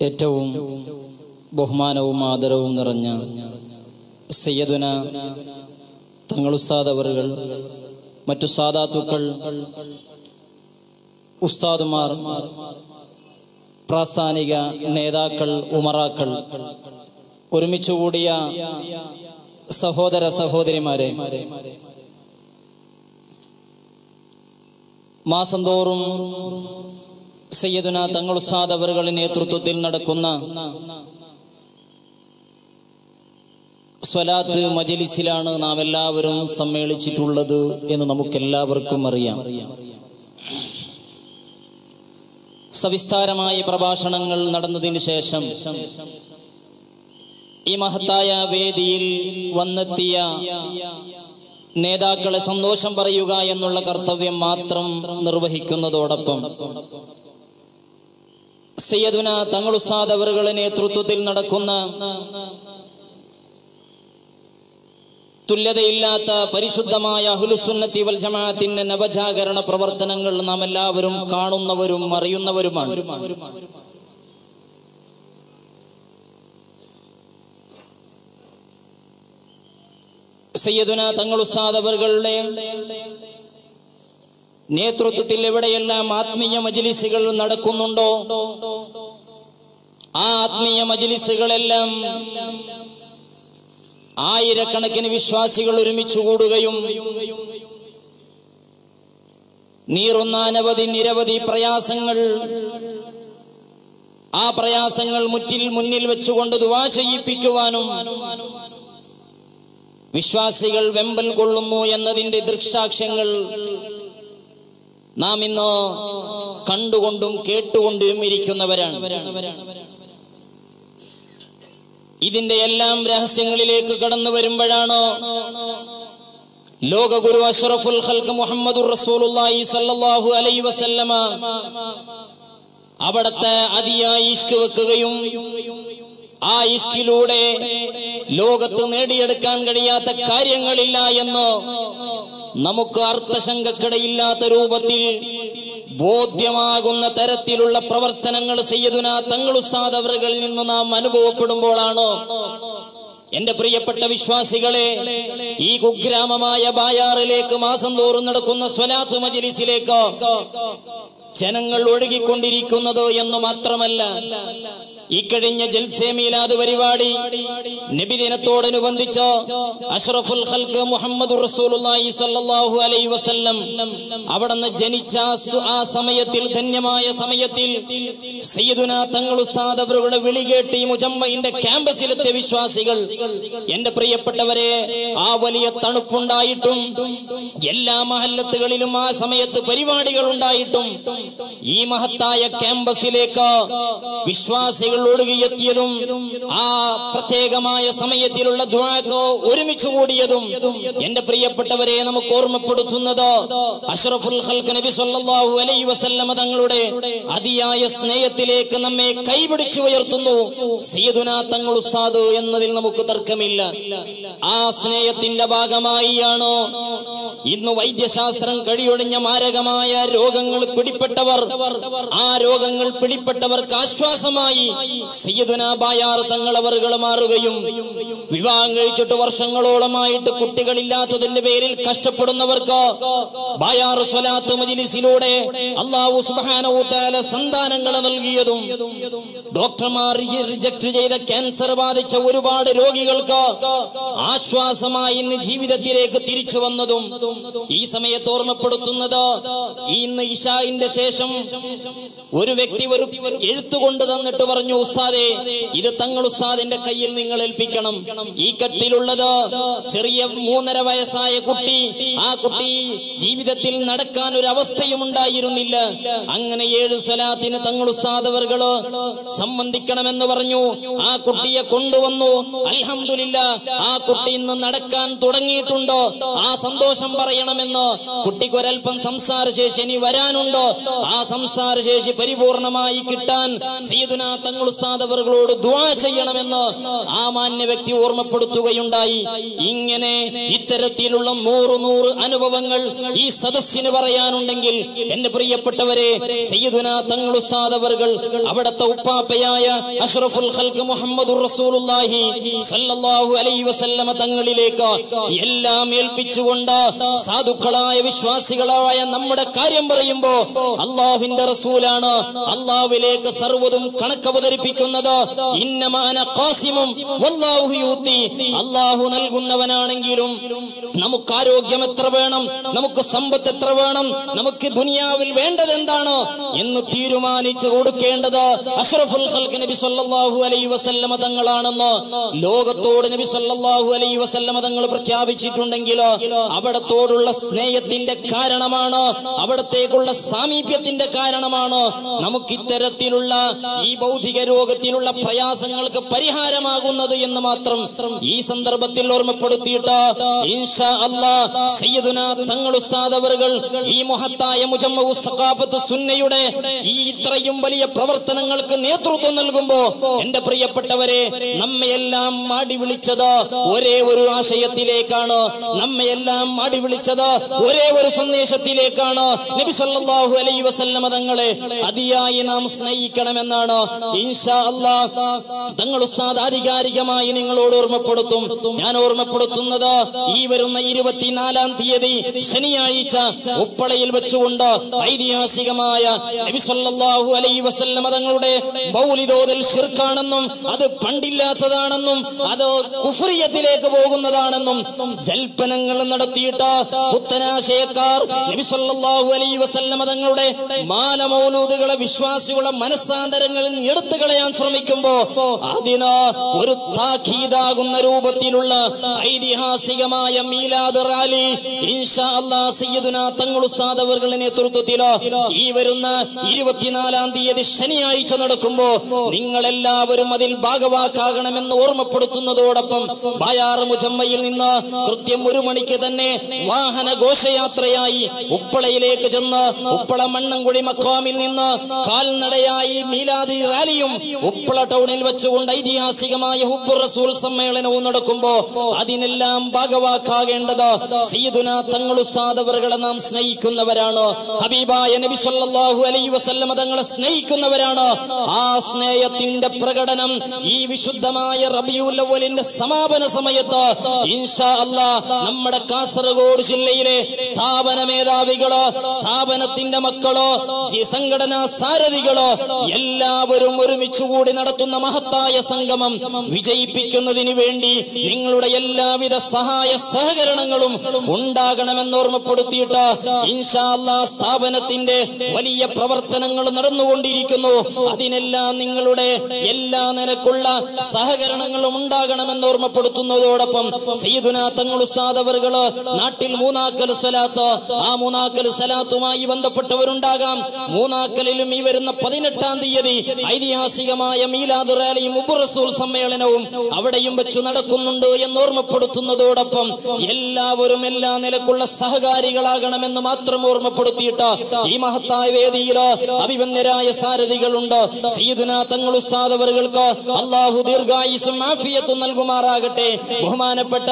ഏറ്റവും ബഹുമാനവും ആദരവും നിറഞ്ഞ സയ്യദന തങ്ങളുസ്താദ് അവറുകൾ മറ്റു സാദാത്തുക്കൾ ഉസ്താദുമാർ പ്രാസ്ഥാനിക നേതാക്കൾ ഉമറാക്കൾ ഒരുമിച്ചുകൂടിയ സഹോദര സഹോദരിമാരെ മാസം തോറും സയ്യദുന തങ്ങൾ ഉസ്താദ് അവരുടെ നേതൃത്വത്തിൽ നടക്കുന്ന സ്വലാത്ത് മജലിസിലാണ് നാം എല്ലാവരും സമ്മേളിച്ചിട്ടുള്ളത് എന്ന് നമുക്കെല്ലാവർക്കും അറിയാം. സവിസ്താരമായ പ്രഭാഷണങ്ങൾ നടന്നതിന് ശേഷം ഈ മഹത്തായ വേദിയിൽ വന്നെത്തിയ നേതാക്കളെ സന്തോഷം പറയുക എന്നുള്ള കർത്തവ്യം മാത്രം നിർവഹിക്കുന്നതോടൊപ്പം സയ്യദുന തങ്ങളുസാദ് അവറുകളുടെ നേതൃത്വത്തിൽ നടക്കുന്ന തുല്യതയില്ലാത്ത പരിശുദ്ധമായ അഹുലുസുന്നത്തി വൽ ജമാഅത്തിന്റെ നവജാഗരണ പ്രവർത്തനങ്ങൾ നാം എല്ലാവരും കാണുന്നവരും അറിയുന്നവരുമാണ്. സയ്യദുന തങ്ങൾ ഉസ്താദ് അവറുകളുടെ നേതൃത്വത്തിൽ എവിടെയെല്ലാം ആത്മീയ മജിലിസുകൾ നടക്കുന്നുണ്ടോ? ആ ആത്മീയ മജിലിസുകളെല്ലാം ആയിരക്കണക്കിന് വിശ്വാസികൾ ഒരുമിച്ച് കൂടുകയും നീറുന്ന അനവധി നിരവധി പ്രയാസങ്ങൾ ആ പ്രയാസങ്ങൾ മുറ്റിൽ മുന്നിൽ വെച്ചുകൊണ്ട് ദുവാ ചെയ്യിപ്പിക്കുവാനും വിശ്വാസികൾ വെമ്പൽ കൊള്ളുന്നു എന്നതിന്റെ ദൃക്സാക്ഷ്യങ്ങൾ നാം ഇന്ന് കണ്ടുകൊണ്ടും കേട്ടുകൊണ്ടും ഇരിക്കുന്നവരാണ്. ഇതിന്റെ എല്ലാം രഹസ്യങ്ങളിലേക്ക് കടന്നു വരുമ്പോഴാണ്? ലോകഗുരു അഷ്റഫുൽ ഖൽക്ക് മുഹമ്മദുർ റസൂലുള്ളാഹി അലൈഹി വസല്ലമ അവിടത്തെ അതിയായി ഇഷ്ക് വെക്കുകയും ആ ഇഷ്കിലൂടെ ലോകത്ത് നേടിയെടുക്കാൻ കഴിയാത്ത കാര്യങ്ങളില്ല എന്ന് നമുക്ക് അർത്ഥശങ്കക്കിടയില്ലാത്ത രൂപത്തിൽ ബോധ്യമാകുന്ന തരത്തിലുള്ള പ്രവർത്തനങ്ങൾ ചെയ്യതുന തങ്ങൾ ഉസ്താദ് അവറുകളിൽ നിന്ന് നാം അനുഭവപ്പെടുമ്പോഴാണ്? എന്റെ പ്രിയപ്പെട്ട വിശ്വാസികളെ ഈ കുഗ്രാമമായ ബായാറിലേക്ക് മാസം തോറും നടക്കുന്ന സ്വലാത്ത് മജിലിസിലേക്ക് ജനങ്ങൾ ഒഴുകിക്കൊണ്ടിരിക്കുന്നത് എന്ന് മാത്രമല്ല ഇക്കഴിഞ്ഞ കഴിഞ്ഞ മീലാദ് പരിപാടി നബിദിനത്തോടനുബന്ധിച്ച് അഷ്റഫുൽ ഖൽക്ക് മുഹമ്മദ് റസൂലുള്ളാഹി സ്വല്ലല്ലാഹു അലൈഹി വസല്ലം. അവിടുന്ന് ജനിച്ച ആ സമയത്തിൽ ധന്യമായ സമയത്തിൽ സയ്യിദുന തങ്ങൾ ഉസ്താദ് അവരുടെ വിളി കേട്ട് ഈ മുജമ്മയിന്റെ ക്യാമ്പസിലെത്തിയ വിശ്വാസികൾ. എന്റെ പ്രിയപ്പെട്ടവരെ ആ വലിയ തണുപ്പുണ്ടായിട്ടും എല്ലാ മഹല്ലത്തുകളിലും ആ സമയത്ത് പരിപാടികൾ ഉണ്ടായിട്ടും ഈ മഹത്തായ ക്യാമ്പസിലേക്ക് വിശ്വാസികൾ ഒഴുകിയെത്തിയതും ആ പ്രത്യേകമായ സമയത്തിലുള്ള ദ്വാക്കോ ഒരുമിച്ച് കൂടിയതും എന്റെ പ്രിയപ്പെട്ടവരെ നമുക്ക് ഓർമ്മപ്പെടുത്തുന്നത് അഷ്റഫുൽ ഹൽക്ക് നബി സല്ലല്ലാഹു അലൈഹി വസല്ലമ തങ്ങളുടെ അതിയായ സ്നേഹത്തിലേക്ക് നമ്മെ കൈപിടിച്ചു ഉയർത്തുന്നു. സയ്യിദുന തങ്ങൾ ഉസ്താദ് എന്നതിൽ നമുക്ക് തർക്കമില്ല. ആ സ്നേഹത്തിന്റെ ഭാഗമായിയാണോ ഇന്ന് വൈദ്യശാസ്ത്രം കഴിയൊഴിഞ്ഞ മാരകമായ രോഗങ്ങൾ പിടിപ്പെട്ടവർ ആ രോഗങ്ങൾ പിടിപ്പെട്ടവർക്ക് ആശ്വാസമായി സയ്യിദുന ബായാർ തങ്ങൾ അവറുകൾ മാറുകയും വിവാഹം കഴിച്ചിട്ട് വർഷങ്ങളോളമായിട്ട് കുട്ടികളില്ലാത്തതിന്റെ പേരിൽ കഷ്ടപ്പെടുന്നവർക്ക് ബായാർ സ്വലാത്ത് മജിലിസിലൂടെ അള്ളാഹു സുബ്ഹാനഹു തആല സന്താനങ്ങളെ നൽകിയതും ഡോക്ടർമാർ റിജക്ട് ചെയ്ത ക്യാൻസർ ബാധിച്ച ഒരുപാട് രോഗികൾക്ക് ആശ്വാസമായി ഇന്ന് ജീവിതത്തിലേക്ക് തിരിച്ചു വന്നതും ഈ സമയത്ത് ഓർമ്മപ്പെടുത്തുന്നത് ഇന്ന് ഇഷായിന്റെ ശേഷം ഒരു വ്യക്തി ഒരു എഴുത്തുകൊണ്ട് തന്നിട്ട് പറഞ്ഞു ഉസ്താദെ ഇത് തങ്ങൾ ഉസ്താദിന്റെ കയ്യിൽ നിങ്ങൾ ഏൽപ്പിക്കണം. ഈ കട്ടിലുള്ളത് ചെറിയ മൂന്നര വയസ്സായ കുട്ടി ആ കുട്ടി ജീവിതത്തിൽ നടക്കാൻ ഒരു അവസ്ഥയും ഉണ്ടായിരുന്നില്ല. അങ്ങനെ ഏഴ് സ്വലാത്തിന് തങ്ങൾ ഉസ്താദ് അവർകൾ സംബന്ധിക്കണമെന്ന് പറഞ്ഞു. ആ കുട്ടിയെ കൊണ്ടുവന്നു. അൽഹമില്ല ആ കുട്ടി ഇന്ന് നടക്കാൻ തുടങ്ങിയിട്ടുണ്ടോ? ആ സന്തോഷം പറയണമെന്ന്? കുട്ടിക്കൊരൽപ്പം സംസാരശേഷി ഇനി വരാനുണ്ടോ? ആ സംസാരശേഷി പരിപൂർണമായി കിട്ടാൻ സീതുന തങ്ങൾ ഉസ്താദ് അവറുകളോട് ദ്വാ ചെയ്യണമെന്ന്? ആ മാന്യ വ്യക്തി ഓർമ്മപ്പെടുത്തുകയുണ്ടായി. ഇങ്ങനെ ഇത്തരത്തിലുള്ള നൂറ് നൂറ് അനുഭവങ്ങൾ ഈ സദസ്സിന് പറയാനുണ്ടെങ്കിൽ എന്റെ പ്രിയപ്പെട്ടവരെ സയ്യിദുന തങ്ങൾ ഉസ്താദ് അവിടുത്തെ ഉപ്പാപ്പ വാപ്പയായ അഷ്റഫുൽ ഖൽക്ക് മുഹമ്മദുർ റസൂലുള്ളാഹി സല്ലല്ലാഹു അലൈഹി വസല്ലമ തങ്ങളിലേക്ക് എല്ലാം ഏൽപ്പിച്ചുകൊണ്ട് സാധുക്കളായ വിശ്വാസികളായ നമ്മുടെ കാര്യം പറയുമ്പോൾ അല്ലാഹുവിന്റെ റസൂലാണ് അള്ളാഹുവിലേക്ക് സർവതും കണക്ക് അവതരിപ്പിക്കുന്നത് ഇന്നമാന ഖാസിമും വല്ലാഹു യൂത്തി. അള്ളാഹു നൽകുന്നവനാണെങ്കിലും നമുക്ക് ആരോഗ്യം എത്ര വേണം? നമുക്ക് സമ്പത്ത് എത്ര വേണം? നമുക്ക് ദുനിയാവിൽ വേണ്ടത് എന്താണ്? എന്ന് തീരുമാനിച്ചു കൊടുക്കേണ്ടത് അഷ്റഫുൽ നബി സല്ലല്ലാഹു അലൈഹി വസല്ലമ തങ്ങളാണെന്ന് ലോകത്തോട് നബി സല്ലല്ലാഹു അലൈഹി വസല്ലമ തങ്ങൾ പ്രഖ്യാപിച്ചിട്ടുണ്ടെങ്കിൽ അവിടത്തോടുള്ള സ്നേഹത്തിന്റെ കാരണമാണ്? അവിടത്തേക്കുള്ള സാമീപ്യത്തിന്റെ കാരണമാണ്? നമുക്ക് ഇത്തരത്തിലുള്ള ഈ ഭൗതിക രോഗത്തിനുള്ള പ്രയാസങ്ങൾക്ക് പരിഹാരമാകുന്നത് എന്ന് മാത്രം ഈ സന്ദർഭത്തിൽ ഓർമ്മപ്പെടുത്തിയിട്ട്? ഇൻഷാ അല്ലാ സയ്യിദുന തങ്ങൾ ഉസ്താദ് അവറുകൾ ഈ മഹത്തായ മുജമ്മു സഖാഫത്ത് സുന്നയുടെ ഈ ഇത്രയും വലിയ പ്രവർത്തനങ്ങൾക്ക് നേതൃത്വം നൽകുമ്പോ എന്റെ പ്രിയപ്പെട്ടവരെ നമ്മയെല്ലാം മാടി വിളിച്ചത് ഒരേ ഒരു ആശയത്തിലേക്കാണ്. നമ്മയെല്ലാം മാടി വിളിച്ചത് ഒരേ ഒരു സന്ദേശത്തിലേക്കാണ്. നബി സല്ലല്ലാഹു അലൈഹി വസല്ലമ തങ്ങളെ അതിയായി നാം സ്നേഹിക്കണമെന്നാണ്. ഇൻഷാ തങ്ങൾ ഉസ്താദ് ആധികാരികമായി നിങ്ങളോട് ഓർമ്മപ്പെടുത്തും. ഞാൻ ഓർമ്മപ്പെടുത്തുന്നത് ഈ വരുന്ന ഇരുപത്തിനാലാം തീയതി ശനിയാഴ്ച ഉപ്പളയിൽ വെച്ചുകൊണ്ട് ഐതിഹാസികമായ നബി സല്ലല്ലാഹു അലൈഹി വസല്ലമ തങ്ങളുടെ മൗലിദോദൽ ഷിർക്കാണെന്നും അത് പണ്ടില്ലാത്തതാണെന്നും അത് കുഫ്രിയത്തിലേക്ക് പോകുന്നതാണെന്നും ജൽപ്പനങ്ങൾ നടത്തിയിട്ട് പുത്തനാശയക്കാർ നബി അലൈ വസല്ലമ തങ്ങളുടെ മാല മൗലൂദുകളെ വിശ്വാസികളുടെ മനസ്സാന്തരങ്ങളിൽ എടുത്തു കളയാൻ ശ്രമിക്കുമ്പോ അതിന് ഒരു താഖീദാകുന്ന രൂപത്തിലുള്ള ഐതിഹാസികമായ മീലാദ് റാലി തങ്ങൾ ഉസ്താദ് അവരുടെ നേതൃത്വത്തിലോ ഈ വരുന്ന ഇരുപത്തിനാലാം തീയതി ശനിയാഴ്ച നടക്കുമ്പോ നിങ്ങൾ എല്ലാവരും അതിൽ ഭാഗവാക്കാകണമെന്ന് ഓർമ്മപ്പെടുത്തുന്നതോടൊപ്പം ബായാറ് മുജമ്മയിൽ നിന്ന് കൃത്യം ഒരു മണിക്ക് തന്നെ വാഹന ഘോഷയാത്രയായി ഉപ്പളയിലേക്ക് ചെന്ന് ഉപ്പള മണ്ണൻകുഴി മക്കാമിൽ നിന്ന് കാൽനടയായി മീലാദി റാലിയും ഉപ്പള ടൗണിൽ വെച്ചുകൊണ്ട് ഐതിഹാസികമായ ഹുബ്ബുർ റസൂൽ സമ്മേളനവും നടക്കുമ്പോ അതിനെല്ലാം ഭാഗവാക്കാകേണ്ടത് സീദുന തങ്ങൾ ഉസ്താദ് നാം സ്നേഹിക്കുന്നവരാണ്. ഹബീബായ നബി സല്ലല്ലാഹു അലൈഹി വസല്ലമ തങ്ങളെ സ്നേഹിക്കുന്നവരാണ്. ആ സ്നേഹത്തിന്റെ പ്രകടനം ഈ വിശുദ്ധമായ റബിയുൽ അവ്വലിന്റെ സമാപന സമയത്ത് ഇൻഷാ നമ്മുടെ കാസർഗോഡ് ജില്ലയിലെ സ്ഥാപന മേധാവികളോ സ്ഥാപനത്തിന്റെ മക്കളോ സംഘടനാ സാരഥികളോ എല്ലാവരും ഒരുമിച്ച് കൂടി നടത്തുന്ന മഹത്തായ സംഗമം വിജയിപ്പിക്കുന്നതിന് വേണ്ടി നിങ്ങളുടെ എല്ലാവിധ സഹായ സഹകരണങ്ങളും ഉണ്ടാകണമെന്ന് ഓർമ്മപ്പെടുത്തിയിട്ട് ഇൻഷാ അല്ലാ സ്ഥാപനത്തിന്റെ വലിയ പ്രവർത്തനങ്ങൾ നടന്നുകൊണ്ടിരിക്കുന്നു. അതിനെല്ലാം നിങ്ങളുടെ എല്ലാ നിലക്കുള്ള സഹകരണങ്ങളും ഉണ്ടാകണമെന്ന് ഓർമ്മപ്പെടുത്തുന്നതോടൊപ്പം സയ്യിദുന തങ്ങൾ ഉസ്താദ് നാട്ടിൽ മൂന്നാക്കൽ സലാത്ത് ആ മൂന്നാക്കൽ സലാത്തുമായി ബന്ധപ്പെട്ടവരുണ്ടാകാം. മൂന്നാക്കലിലും ഈ വരുന്ന പതിനെട്ടാം തീയതി ഐതിഹാസികമായ മീലാദ് റാലിയും സമ്മേളനവും അവിടെയും വെച്ച് നടക്കുന്നുണ്ട് എന്ന് ഓർമ്മപ്പെടുത്തുന്നതോടൊപ്പം എല്ലാവരും എല്ലാ നിലക്കുള്ള സഹകാരികളാകണമെന്ന് മാത്രം ഓർമ്മപ്പെടുത്തിയിട്ട് ഈ മഹത്തായ വേദിയിൽ അഭിവന്യരായ സാരഥികളുണ്ട്. സയ്യിദുന തങ്ങൾ ഉസ്താദ് അവർക്ക് അള്ളാഹു ദീർഘായുസും നൽകുമാറാകട്ടെ. ബഹുമാനപ്പെട്ട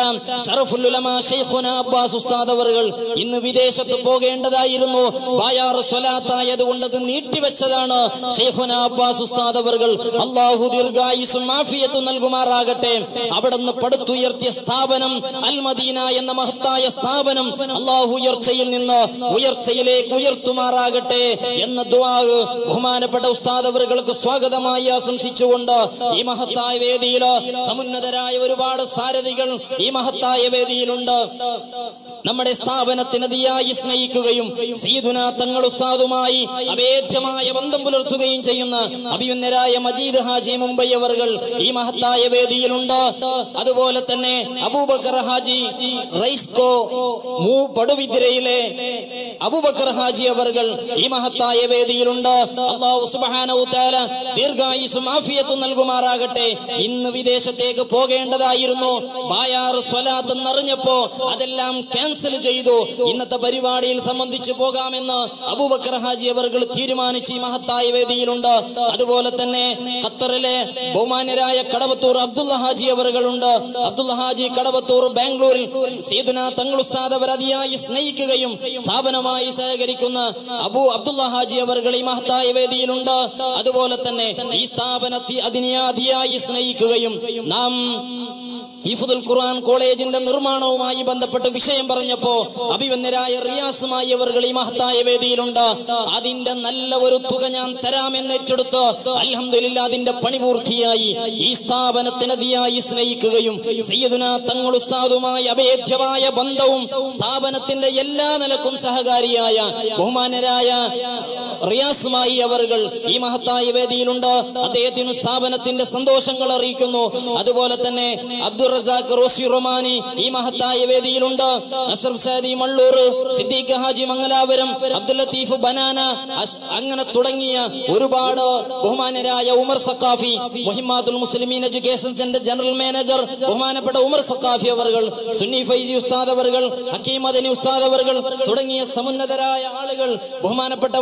ഷറഫുൽ ഉലമ ശൈഖുന അബ്ബാസ് ഉസ്താദ് അവറുകൾ ഇന്ന് വിദേശത്ത് പോകേണ്ടതായിരുന്നു. ബായാർ സ്വലാത്തായതുകൊണ്ട് അത് നീട്ടിവെച്ചതാണ് ഷെയ്ഖുന അബ്ബാസ് ഉസ്താദ് അവറുകൾ. അള്ളാഹു ദീർഘായുസും ആഫിയത്തും നൽകുമാറാകട്ടെ. അവിടുന്ന് പടുത്തുയർത്തിയ സ്ഥാപനം അൽ മദീന എന്ന മഹത്തായ സ്ഥാപനം അള്ളാഹു ഉയർച്ചയിൽ നിന്ന് ഉയർച്ചയിലേക്ക് ഉയർത്തുമാറാകട്ടെ എന്ന ദുആ ബഹുമാനപ്പെട്ട ഉസ്താദ് സ്വാഗതമായി ആശംസിച്ചുകൊണ്ട് ഈ മഹത്തായ വേദിയിൽ സമുന്നതരായ ഒരുപാട് സാരഥികൾ ഈ മഹത്തായ വേദിയിലുണ്ട്. നമ്മുടെ സ്ഥാപനത്തിന് അതിയായി സ്നേഹിക്കുകയും സീതുന തങ്ങൾ ഉസ്താദുമായി അഭേദ്യമായ ബന്ധം പുലർത്തുകയും ചെയ്യുന്ന അഭിമന്യരായ മജീദ് ഹാജി മുംബൈ അവർകൾ ഈ മഹത്തായ വേദിയിലുണ്ട്. അതുപോലെ തന്നെ അബൂബക്കർ ഹാജി റൈസ്കോ പടുവിദ്രയിലെ അബൂബക്കർ ഹാജി അവർകൾ ഈ മഹത്തായ വേദിയിലുണ്ട്. അള്ളാഹു സുബ്ഹാനഹു തആല ദീർഘായുസും ആഫിയത്തും നൽകുമാറാകട്ടെ. ഇന്ന് വിദേശത്തേക്ക് പോകേണ്ടതായിരുന്നു. ബായാർ സ്വലാത്ത് എന്നറിഞ്ഞപ്പോ അതെല്ലാം ക്യാൻസൽ ചെയ്തു. ഇന്നത്തെ പരിപാടിയിൽ സംബന്ധിച്ചു പോകാമെന്ന് അബൂബക്കർ ഹാജി അവർകൾ തീരുമാനിച്ച് ഈ മഹത്തായ വേദിയിലുണ്ട്. അതുപോലെ തന്നെ ഖത്തറിലെ ബഹുമാന്യരായ കടവത്തൂർ അബ്ദുള്ള ഹാജി അവർകളുണ്ട്. അബ്ദുള്ള ഹാജി കടവത്തൂർ ബാംഗ്ലൂരിൽ സീദുന തങ്ങൾ ഉസ്താദ് അവർ അതിയായി സ്നേഹിക്കുകയും സ്ഥാപനവുമായി സ്ഥാപനവുമായി സഹകരിക്കുന്ന അബു അബ്ദുള്ള ഹാജി അവർ ഈ മഹത്തായ വേദിയിലുണ്ട്. അതുപോലെ തന്നെ ഈ സ്ഥാപനത്തെ അതിനിയാധിയായി സ്നേഹിക്കുകയും നാം ഹിഫുദുൽ ഖുർആൻ കോളേജിന്റെ നിർമ്മാണവുമായി ബന്ധപ്പെട്ട് വിഷയം പറഞ്ഞപ്പോ അഭിവന്യരായ റിയാസുമായി അവർ ഈ മഹത്തായ വേദിയിലുണ്ട്. അതിന്റെ നല്ല ഒരു തുക ഞാൻ തരാമെന്ന് ഏറ്റെടുത്ത് അലഹമില്ല അതിന്റെ പണി പൂർത്തിയായി. ഈ സ്ഥാപനത്തിന് അതിയായി സ്നേഹിക്കുകയും സയ്യദുന തങ്ങൾ ഉസ്താദുമായി അഭേദ്യമായ ബന്ധവും സ്ഥാപനത്തിന്റെ എല്ലാ നിലക്കും സഹകാരിയായ ബഹുമാനരായ റിയാസുമായി അവർകൾ ഈ മഹത്തായ വേദിയിലുണ്ട്. അദ്ദേഹത്തിന് സ്ഥാപനത്തിന്റെ സന്തോഷങ്ങൾ അറിയിക്കുന്നു. അതുപോലെ തന്നെ അബ്ദുൾ റസാഖ് റോസി റൊമാനി ഈ മഹത്തായ വേദിയിലുണ്ട്. മള്ളൂർ സിദ്ദീഖ് ഹാജി മംഗലാപുരം അബ്ദുൽ ലത്തീഫ് ബനാന അങ്ങനെ തുടങ്ങിയ ഒരുപാട് ബഹുമാനരായ Umar Saqafi മുഹിമാദുൽ Muslimeen education centre general manager ബഹുമാനപ്പെട്ട ഉമർ സക്കാഫി അവർകൾ സുന്നി ഫൈസി ഉസ്താദ് അവർകൾ ഹക്കീം അദനി ഉസ്താദ് അവർകൾ തുടങ്ങിയ സമുന്നതരായ ആളുകൾ ബഹുമാനപ്പെട്ട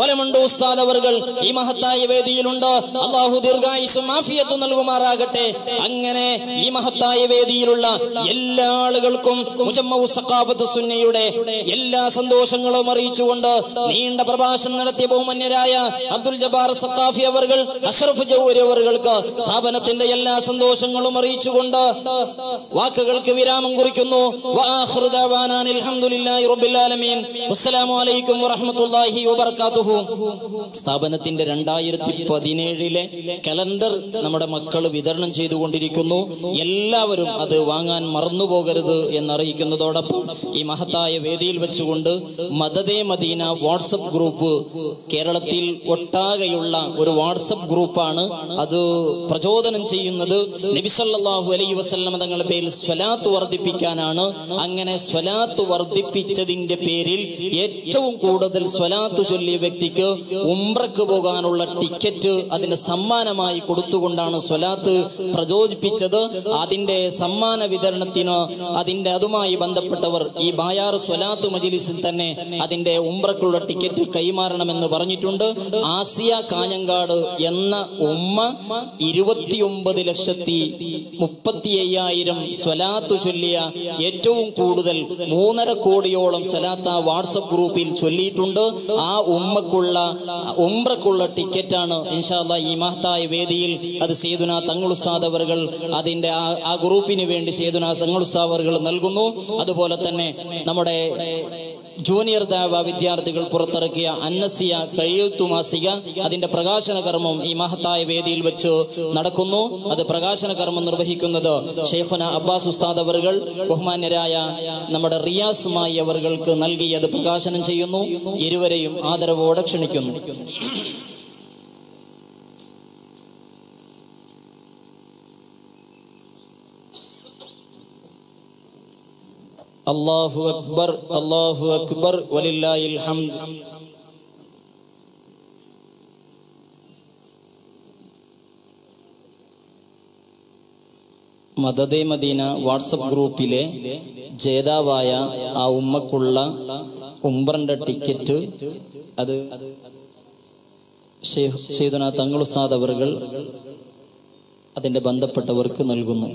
ഓലമണ്ട് ഉസ്താദ് അവർകൾ? ഈ മഹത്തായ വേദിയിലുണ്ട്. അള്ളാഹു ദീർഘായുസും ആഫിയത്തും നൽകുമാറാകട്ടെ. അങ്ങനെ ഈ മഹത്തായ വേദിയിലുള്ള എല്ലാ ആളുകൾക്കും സഖാഫത്ത് സുന്നയുടെ എല്ലാ സന്തോഷങ്ങളും അറിയിച്ചുകൊണ്ട് നീണ്ട പ്രഭാഷണം നടത്തിയ ബഹുമന്യരായ അബ്ദുൽ ജബാർ സഖാഫി അവർകൾ അഷറഫ് ജൗരി അവർക്ക് സ്ഥാപനത്തിന്റെ എല്ലാ സന്തോഷങ്ങളും അറിയിച്ചുകൊണ്ട് വാക്കുകൾക്ക് വിരാമം കുറിക്കുന്നു. അസ്സലാമു അലൈക്കും വറഹ്മത്തുള്ളാഹി സ്ഥാപനത്തിന്റെ രണ്ടായിരത്തി പതിനേഴിലെ കലണ്ടർ നമ്മുടെ മക്കൾ വിതരണം ചെയ്തുകൊണ്ടിരിക്കുന്നു. എല്ലാവരും അത് വാങ്ങാൻ മറന്നുപോകരുത് എന്നറിയിക്കുന്നതോടൊപ്പം ഈ മഹത്തായ വേദിയിൽ വെച്ചുകൊണ്ട് മദതേ മദീന വാട്സപ്പ് ഗ്രൂപ്പ് കേരളത്തിൽ ഒട്ടാകെയുള്ള ഒരു വാട്സപ്പ് ഗ്രൂപ്പാണ് അത് പ്രചോദനം ചെയ്യുന്നത്. നബിസല്ലാഹു അലൈ വസല്ലമ തങ്ങളുടെ പേരിൽ സ്വലാത്ത് വർദ്ധിപ്പിക്കാനാണ്. അങ്ങനെ സ്വലാത്ത് വർദ്ധിപ്പിച്ചതിന്റെ പേരിൽ ഏറ്റവും കൂടുതൽ സ്വലാത്ത് ചൊല്ലിയ വ്യക്തിക്ക് ഉംറക്ക് പോകാനുള്ള ടിക്കറ്റ് അതിന്റെ സമ്മാനമായി കൊടുത്തുകൊണ്ടാണ് സ്വലാത്ത് പ്രചോദിപ്പിച്ചത്. അതിന്റെ സമ്മാന വിതരണത്തിന് അതിന്റെ അതുമായി ബന്ധപ്പെട്ടവർ ഈ ബായാർ സ്വലാത്ത് മജിലിസിൽ തന്നെ അതിന്റെ ഉംറക്കുള്ള ടിക്കറ്റ് കൈമാറണമെന്ന് പറഞ്ഞിട്ടുണ്ട്. ആസിയ കാഞ്ഞങ്കാട് എന്ന ഉമ്മ ഇരുപത്തിയൊമ്പത് ലക്ഷത്തി മുപ്പത്തി അയ്യായിരം സ്വലാത്ത് ചൊല്ലിയ ഏറ്റവും കൂടുതൽ മൂന്നര കോടിയോളം സ്വലാത്ത് വാട്സപ്പ് ഗ്രൂപ്പിൽ ചൊല്ലിയിട്ടുണ്ട്. ആ ഉമ്മക്കുള്ള ഉംറക്കുള്ള ടിക്കറ്റാണ് ഇൻഷാല്ല ഈ മഹത്തായ വേദിയിൽ അത് സേതുന തങ്ങളുസ്താദ് അതിന്റെ ആ ഗ്രൂപ്പിന് വേണ്ടി സേതുന തങ്ങളുസ്താദ് നൽകുന്നു. അതുപോലെ തന്നെ നമ്മുടെ ജൂനിയർ ദേവ വിദ്യാർത്ഥികൾ പുറത്തിറക്കിയ അന്നസിയ കഴിയുത്തു മാസിക അതിന്റെ പ്രകാശന കർമ്മം ഈ മഹത്തായ വേദിയിൽ വെച്ച് നടക്കുന്നു. അത് പ്രകാശന കർമ്മം നിർവഹിക്കുന്നത് ഷെയ്ഖുന അബ്ബാസ് ഉസ്താദ് അവർകൾ ബഹുമാന്യരായ നമ്മുടെ റിയാസ് മായി അവർക്ക് നൽകി അത് പ്രകാശനം ചെയ്യുന്നു. ഇരുവരെയും ആദരവോടെ ക്ഷണിക്കുന്നു. അള്ളാഹു അക്ബർ അള്ളാഹു അക്ബർ വലില്ലായിൽ ഹംദ്. മദദെ മദീന വാട്സപ്പ് ഗ്രൂപ്പിലെ ജേതാവായ ആ ഉമ്മക്കുള്ള ഉംബ്രന്റെ ടിക്കറ്റ് അത് ഷെയ്ദുന തങ്ങളുസ്താദ് അവർ അതിന്റെ ബന്ധപ്പെട്ടവർക്ക് നൽകുന്നു.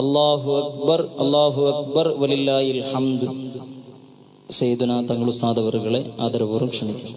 അള്ളാഹു അക്ബർ അള്ളാഹു അക്ബർ വലില്ലായി ഹംദ്. സെയ്ദന തങ്ങളുസാദവറുകളെ ആദരവോറും ക്ഷണിക്കും